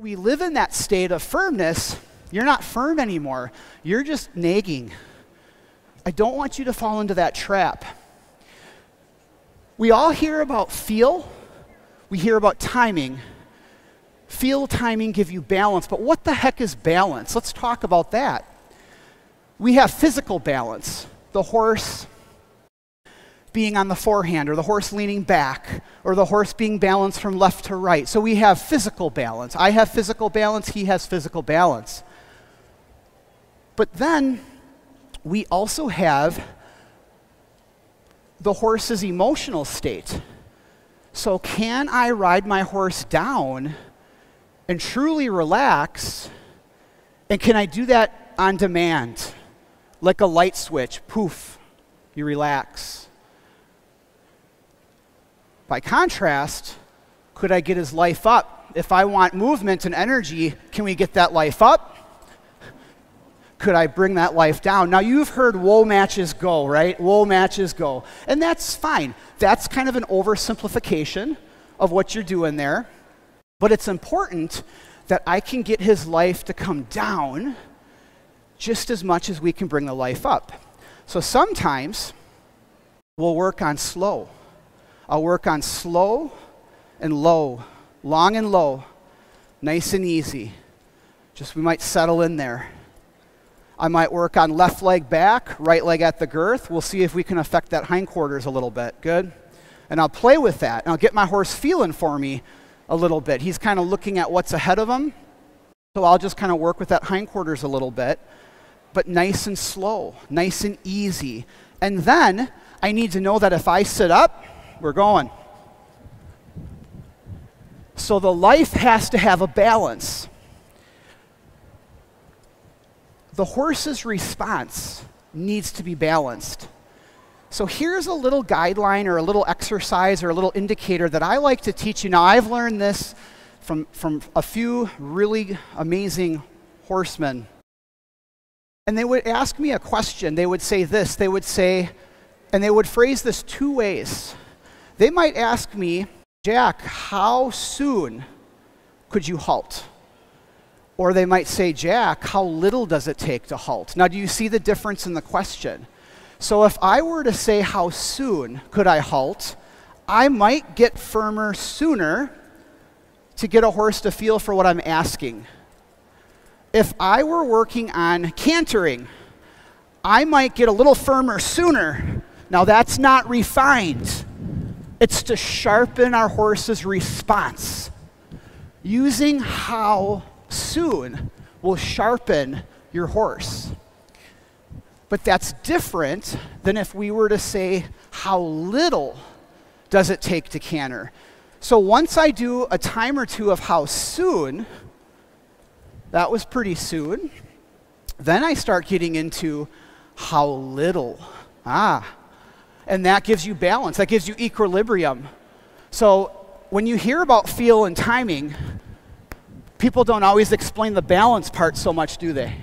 we live in that state of firmness, you're not firm anymore. You're just nagging. I don't want you to fall into that trap. We all hear about feel, we hear about timing. Feel, timing give you balance, but what the heck is balance? Let's talk about that. We have physical balance. The horse being on the forehand, or the horse leaning back, or the horse being balanced from left to right. So we have physical balance. I have physical balance, he has physical balance. But then we also have the horse's emotional state. So, can I ride my horse down and truly relax? And can I do that on demand? Like a light switch, poof, you relax. By contrast, could I get his life up? If I want movement and energy, can we get that life up? Could I bring that life down? Now, you've heard whoa matches go, right? Whoa matches go. And that's fine. That's kind of an oversimplification of what you're doing there. But it's important that I can get his life to come down just as much as we can bring the life up. So sometimes we'll work on slow. I'll work on slow and low, long and low, nice and easy. Just we might settle in there. I might work on left leg back, right leg at the girth. We'll see if we can affect that hindquarters a little bit. Good? And I'll play with that, and I'll get my horse feeling for me a little bit. He's kind of looking at what's ahead of him. So I'll just kind of work with that hindquarters a little bit, but nice and slow, nice and easy. And then I need to know that if I sit up, we're going. So the life has to have a balance. The horse's response needs to be balanced. So here's a little guideline or a little exercise or a little indicator that I like to teach you. Now, I've learned this from, from a few really amazing horsemen. And they would ask me a question. They would say this. They would say, and they would phrase this two ways. They might ask me, Jack, how soon could you halt? Or they might say, Jack, how little does it take to halt? Now, do you see the difference in the question? So, if I were to say, How soon could I halt? I might get firmer sooner to get a horse to feel for what I'm asking. If I were working on cantering, I might get a little firmer sooner. Now, that's not refined. It's to sharpen our horse's response. Using how soon will sharpen your horse. But that's different than if we were to say, how little does it take to canter? So once I do a time or two of how soon, that was pretty soon. Then I start getting into how little. Ah, and that gives you balance, that gives you equilibrium. So when you hear about feel and timing, people don't always explain the balance part so much, do they?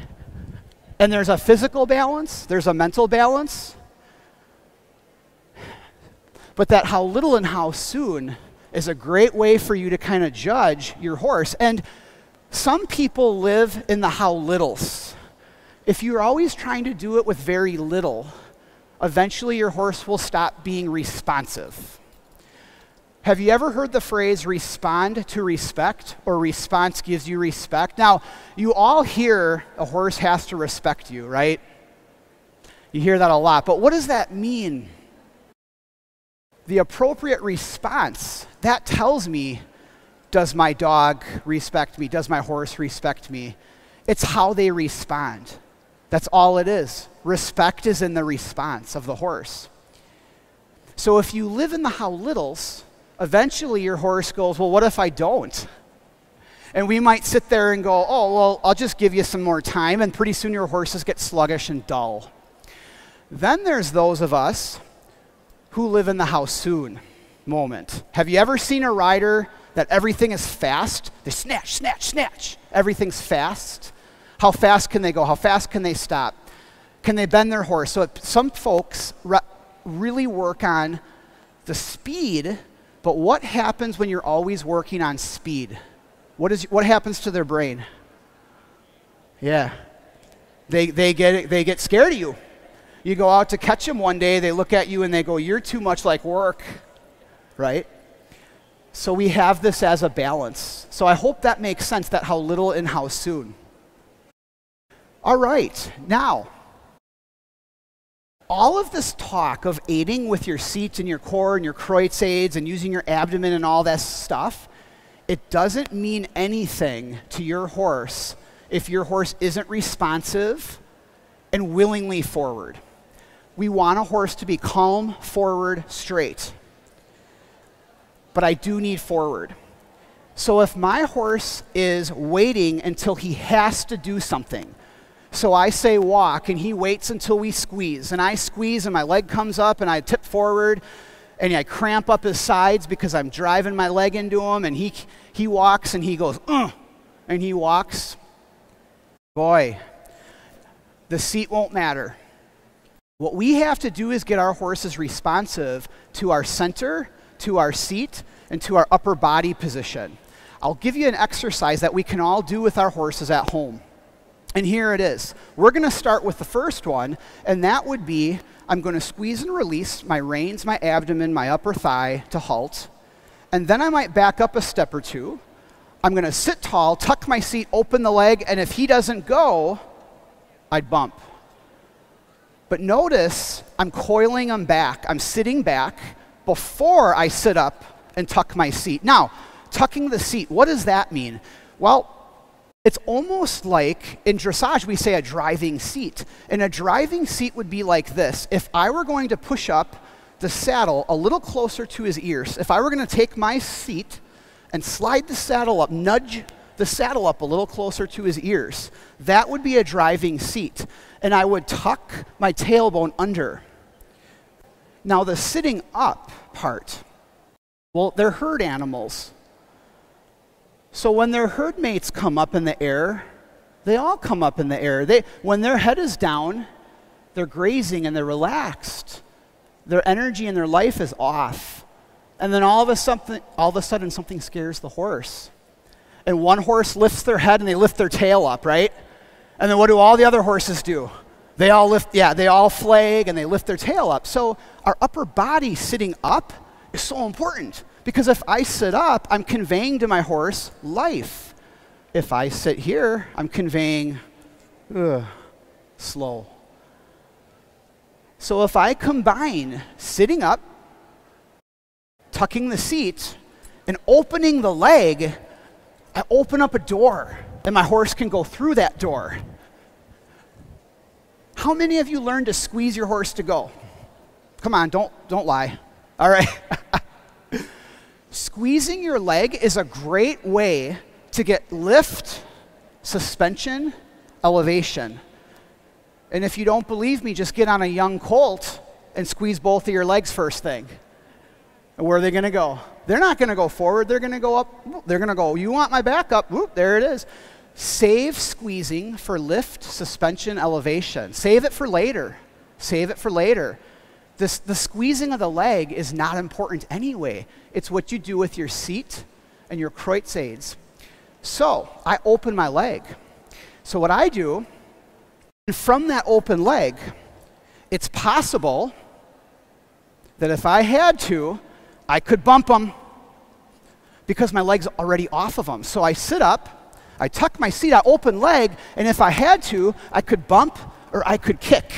And there's a physical balance, there's a mental balance. But that how little and how soon is a great way for you to kind of judge your horse. And some people live in the how littles. If you're always trying to do it with very little, eventually your horse will stop being responsive. Have you ever heard the phrase respond to respect or response gives you respect? Now, you all hear a horse has to respect you, right? You hear that a lot, but what does that mean? The appropriate response, that tells me does my dog respect me? Does my horse respect me? It's how they respond. That's all it is. Respect is in the response of the horse. So if you live in the how littles, eventually your horse goes, Well, what if I don't? And we might sit there and go, Oh, well, I'll just give you some more time. And pretty soon your horses get sluggish and dull. Then there's those of us who live in the how soon moment. Have you ever seen a rider that everything is fast? They snatch, snatch, snatch. Everything's fast. How fast can they go? How fast can they stop? Can they bend their horse? So some folks re- really work on the speed, but what happens when you're always working on speed? what, is, what happens to their brain? Yeah. They, they, get, they get scared of you. You go out to catch them one day, they look at you and they go, You're too much like work, right? So we have this as a balance. So I hope that makes sense that how little and how soon. All right, now, all of this talk of aiding with your seat and your core and your Kreuz aids and using your abdomen and all that stuff, it doesn't mean anything to your horse if your horse isn't responsive and willingly forward. We want a horse to be calm, forward, straight. But I do need forward. So if my horse is waiting until he has to do something, so I say walk, and he waits until we squeeze. And I squeeze, and my leg comes up, and I tip forward, and I cramp up his sides because I'm driving my leg into him. And he, he walks, and he goes, Ugh, and he walks. Boy, the seat won't matter. What we have to do is get our horses responsive to our center, to our seat, and to our upper body position. I'll give you an exercise that we can all do with our horses at home. And here it is. We're going to start with the first one, and that would be I'm going to squeeze and release my reins, my abdomen, my upper thigh to halt. And then I might back up a step or two. I'm going to sit tall, tuck my seat, open the leg, and if he doesn't go, I'd bump. But notice I'm coiling him back. I'm sitting back before I sit up and tuck my seat. Now, tucking the seat, what does that mean? Well, it's almost like in dressage, we say a driving seat. And a driving seat would be like this. If I were going to push up the saddle a little closer to his ears, if I were going to take my seat and slide the saddle up, nudge the saddle up a little closer to his ears, that would be a driving seat. And I would tuck my tailbone under. Now, the sitting up part, well, they're herd animals. So when their herd mates come up in the air, they all come up in the air. They, when their head is down, they're grazing and they're relaxed. Their energy and their life is off. And then all of, a something, all of a sudden, something scares the horse. And one horse lifts their head and they lift their tail up, right? And then what do all the other horses do? They all lift, yeah, they all flag and they lift their tail up. So our upper body sitting up is so important. Because if I sit up, I'm conveying to my horse life. If I sit here, I'm conveying ugh, slow. So if I combine sitting up, tucking the seat, and opening the leg, I open up a door and my horse can go through that door. How many of you learned to squeeze your horse to go? Come on, don't, don't lie. All right. Squeezing your leg is a great way to get lift, suspension, elevation. And if you don't believe me, just get on a young colt and squeeze both of your legs first thing. And where are they going to go? They're not going to go forward. They're going to go up. They're going to go, you want my back up? Whoop, there it is. Save squeezing for lift, suspension, elevation. Save it for later. Save it for later. This, the squeezing of the leg is not important anyway. It's what you do with your seat and your Kreuz aids. So I open my leg. So what I do, from that open leg, it's possible that if I had to, I could bump them because my leg's already off of them. So I sit up, I tuck my seat, I open leg, and if I had to, I could bump or I could kick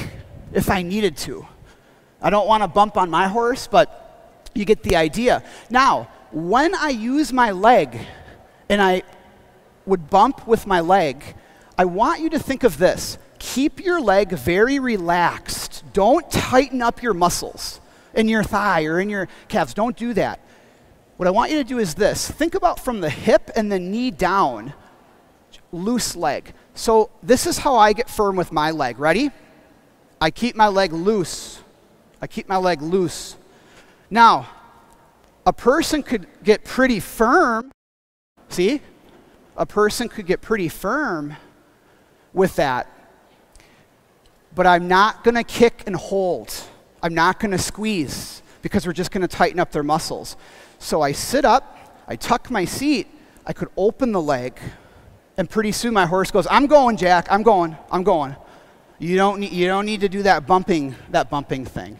if I needed to. I don't want to bump on my horse, but you get the idea. Now, when I use my leg and I would bump with my leg, I want you to think of this. Keep your leg very relaxed. Don't tighten up your muscles in your thigh or in your calves. Don't do that. What I want you to do is this think about from the hip and the knee down, loose leg. So, this is how I get firm with my leg. Ready? I keep my leg loose I keep my leg loose. Now, a person could get pretty firm. See? A person could get pretty firm with that. But I'm not going to kick and hold. I'm not going to squeeze because we're just going to tighten up their muscles. So I sit up, I tuck my seat, I could open the leg, and pretty soon my horse goes, I'm going, Jack, I'm going, I'm going. You don't need, you don't need to do that bumping, that bumping thing.